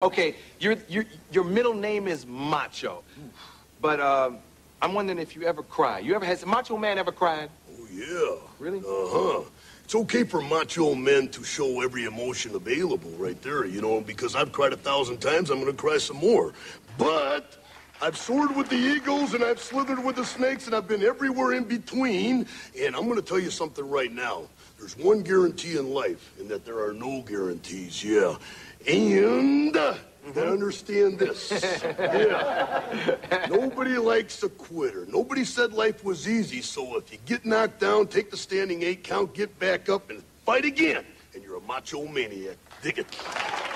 Okay, your your your middle name is Macho, but um, I'm wondering if you ever cry. You ever has Macho Man ever cried? Oh, yeah. Really? Uh-huh. It's okay for macho men to show every emotion available right there, you know, because I've cried a thousand times, I'm gonna cry some more. But I've soared with the eagles and I've slithered with the snakes and I've been everywhere in between. And I'm gonna tell you something right now. There's one guarantee in life, and that there are no guarantees, yeah. And uh, I understand this. yeah. Nobody likes a quitter. Nobody said life was easy, so if you get knocked down, take the standing eight count, get back up, and fight again. And you're a macho maniac. Dig it.